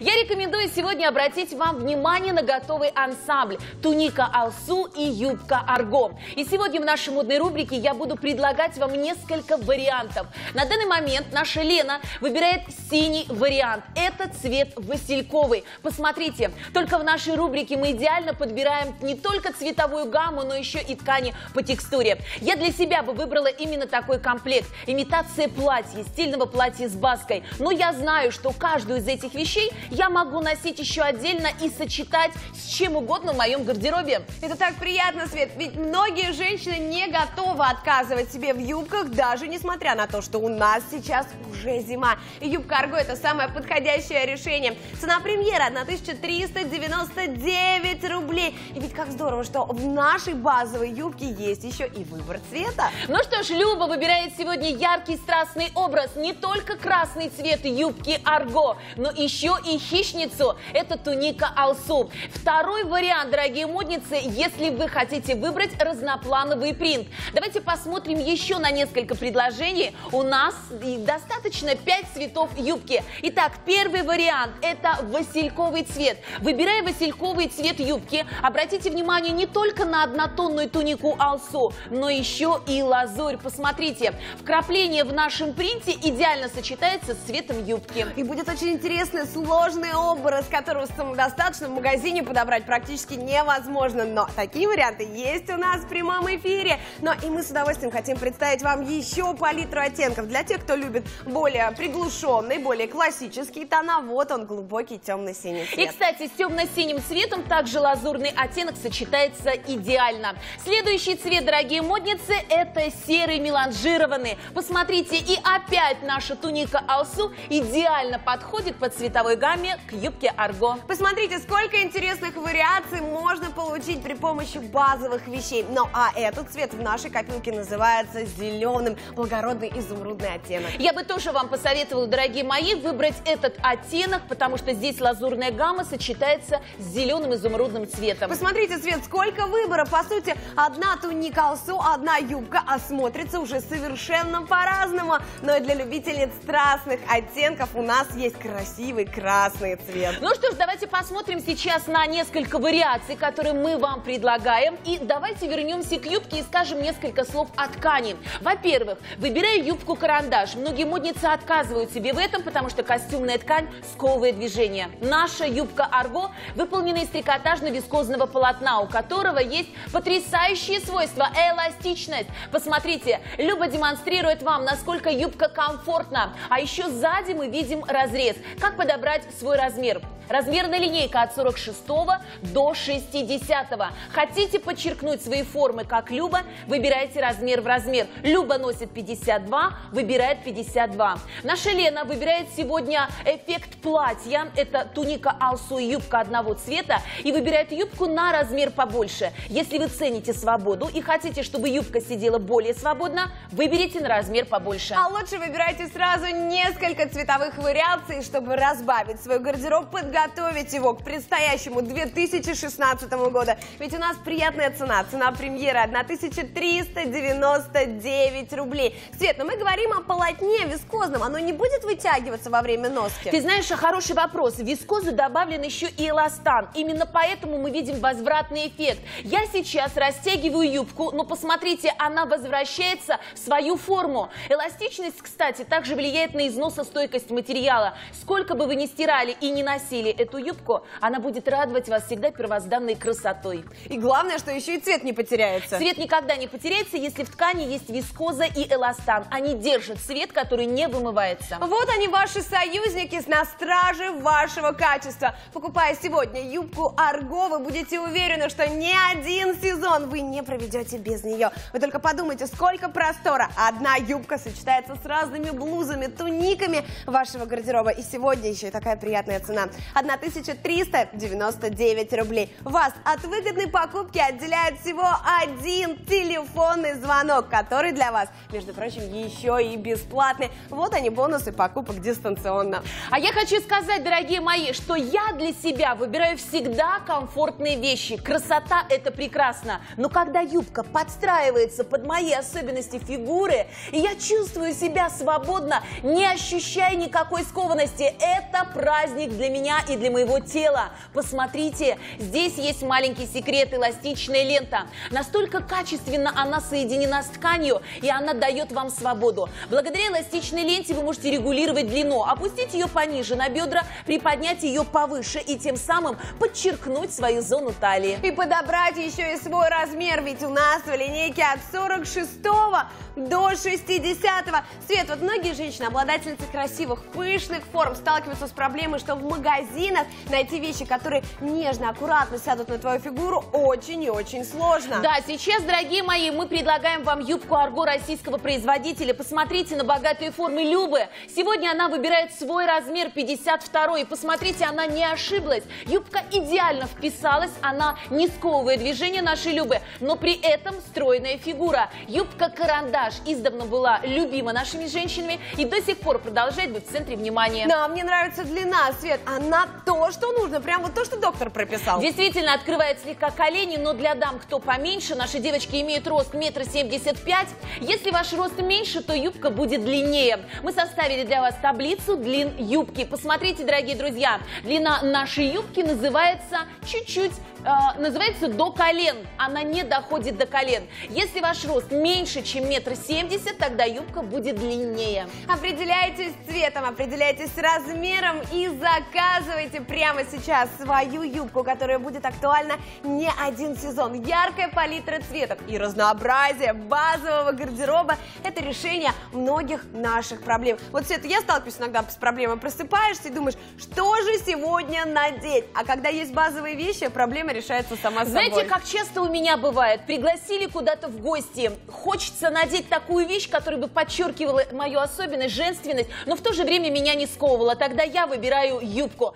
Я рекомендую сегодня обратить вам внимание на готовый ансамбль туника Алсу и юбка Арго. И сегодня в нашей модной рубрике я буду предлагать вам несколько вариантов. На данный момент наша Лена выбирает синий вариант. Это цвет васильковый. Посмотрите, только в нашей рубрике мы идеально подбираем не только цветовую гамму, но еще и ткани по текстуре. Я для себя бы выбрала именно такой комплект. Имитация платья, стильного платья с баской. Но я знаю, что каждую из этих вещей я могу носить еще отдельно и сочетать с чем угодно в моем гардеробе. Это так приятно, Свет, ведь многие женщины не готовы отказывать себе в юбках, даже несмотря на то, что у нас сейчас уже зима. И юбка Арго это самое подходящее решение. Цена премьера 1399 рублей. И ведь как здорово, что в нашей базовой юбке есть еще и выбор цвета. Ну что ж, Люба выбирает сегодня яркий страстный образ. Не только красный цвет юбки Арго, но еще и хищницу. Это туника Алсу. Второй вариант, дорогие модницы, если вы хотите выбрать разноплановый принт. Давайте посмотрим еще на несколько предложений. У нас достаточно 5 цветов юбки. Итак, первый вариант – это васильковый цвет. Выбирая васильковый цвет юбки, обратите внимание не только на однотонную тунику Алсу, но еще и лазурь. Посмотрите, вкрапление в нашем принте идеально сочетается с цветом юбки. И будет очень интересный, сложный образ, которого в самодостаточном магазине подобрать практически невозможно. Но такие варианты есть у нас в прямом эфире. Но и мы с удовольствием хотим представить вам еще палитру оттенков. Для тех, кто любит более приглушенный, более классический тона, вот он, глубокий темно-синий цвет. И, кстати, с темно-синим цветом также лазурный оттенок сочетается идеально. Следующий цвет, дорогие модницы, это серый меланжированный. Посмотрите, и опять наша туника Алсу идеально подходит по цветовой гамме к юбке Арго. Посмотрите, сколько интересных вариаций можно получить при помощи базовых вещей. Ну, а этот цвет в нашей копилке называется зеленым, благородный изумрудный оттенок. Я бы тоже вам посоветовала, дорогие мои, выбрать этот оттенок, потому что здесь лазурная гамма сочетается с зеленым изумрудным цветом. Посмотрите, цвет, сколько выбора. По сути, одна туника Алсу, одна юбка, а смотрится уже совершенно по-разному. Но и для любительниц страстных оттенков у нас есть красивый красный цвет. Ну что ж, давайте посмотрим сейчас на несколько вариаций, которые мы вам предлагаем. И давайте вернемся к юбке и скажем несколько слов о ткани. Во-первых, выбирая юбку-карандаш, многие модницы отказывают себе в этом, потому что костюмная ткань сковывает движение. Наша юбка Арго выполнена из трикотажно-вискозного полотна, у которого есть потрясающие свойства – эластичность. Посмотрите, Люба демонстрирует вам, насколько юбка комфортна. А еще сзади мы видим разрез. Как подобрать свой размер? Размерная линейка от 46 до 60. Хотите подчеркнуть свои формы, как Люба, выбирайте размер в размер. Люба носит 52, выбирает 52. Наша Лена выбирает сегодня эффект платья. Это туника Алсу и юбка одного цвета. И выбирает юбку на размер побольше. Если вы цените свободу и хотите, чтобы юбка сидела более свободно, выберите на размер побольше. А лучше выбирайте сразу несколько цветовых вариаций, чтобы разбавить свой гардероб, подготовить его к предстоящему 2016 году. Ведь у нас приятная цена. Цена премьеры 1399 рублей. Свет, но мы говорим о полотне вискозном. Оно не будет вытягиваться во время носки? Ты знаешь, хороший вопрос. В вискозу добавлен еще и эластан. Именно поэтому мы видим возвратный эффект. Я сейчас растягиваю юбку, но посмотрите, она возвращается в свою форму. Эластичность, кстати, также влияет на износостойкость материала. Сколько бы вы ни стирали и не носили эту юбку, она будет радовать вас всегда первозданной красотой. И главное, что еще и цвет не потеряется. Цвет никогда не потеряется, если в ткани есть вискоза и эластан. Они держат цвет, который не вымывается. Вот они, ваши союзники, на страже вашего качества. Покупая сегодня юбку Арго, вы будете уверены, что ни один сезон вы не проведете без нее. Вы только подумайте, сколько простора. Одна юбка сочетается с разными блузами, туниками вашего гардероба. И сегодня еще и такая приятная цена. 1399 рублей. Вас от выгодной покупки отделяет всего один телефонный звонок, который для вас, между прочим, еще и бесплатный. Вот они, бонусы покупок дистанционно. А я хочу сказать, дорогие мои, что я для себя выбираю всегда комфортные вещи. Красота – это прекрасно. Но когда юбка подстраивается под мои особенности фигуры, и я чувствую себя свободно, не ощущая никакой скованности, это праздник для меня и для моего тела. Посмотрите, здесь есть маленький секрет, эластичная лента. Настолько качественно она соединена с тканью, и она дает вам свободу. Благодаря эластичной ленте вы можете регулировать длину, опустить ее пониже на бедра, приподнять ее повыше и тем самым подчеркнуть свою зону талии. И подобрать еще и свой размер, ведь у нас в линейке от 46 до 60 -го. Свет, вот многие женщины, обладательницы красивых, пышных форм, сталкиваются с проблемой, что в магазинах найти вещи, которые нежно, аккуратно сядут на твою фигуру, очень и очень сложно. Да, сейчас, дорогие мои, мы предлагаем вам юбку Арго российского производителя. Посмотрите на богатые формы Любы. Сегодня она выбирает свой размер 52 и посмотрите, она не ошиблась. Юбка идеально вписалась, она не сковывает движение нашей Любы, но при этом стройная фигура. Юбка-карандаш издавна была любима нашими женщинами и до сих пор продолжает быть в центре внимания. Да, мне нравится длина, Свет, она то, что нужно, прям вот то, что доктор прописал. Действительно, открывает слегка колени, но для дам, кто поменьше, наши девочки имеют рост метр семьдесят пять. Если ваш рост меньше, то юбка будет длиннее. Мы составили для вас таблицу длин юбки. Посмотрите, дорогие друзья, длина нашей юбки называется чуть-чуть э, называется до колен. Она не доходит до колен. Если ваш рост меньше, чем метр семьдесят, тогда юбка будет длиннее. Определяйтесь цветом, определяйтесь размером и заказывайте прямо сейчас свою юбку, которая будет актуальна не один сезон. Яркая палитра цветов и разнообразие базового гардероба – это решение многих наших проблем. Вот, Света, я сталкиваюсь иногда с проблемой. Просыпаешься и думаешь, что же сегодня надеть? А когда есть базовые вещи, проблема решается сама Знаете, собой. как часто у меня бывает, пригласили куда-то в гости, хочется надеть такую вещь, которая бы подчеркивала мою особенность, женственность, но в то же время меня не сковывала. Тогда я выбираю юбку.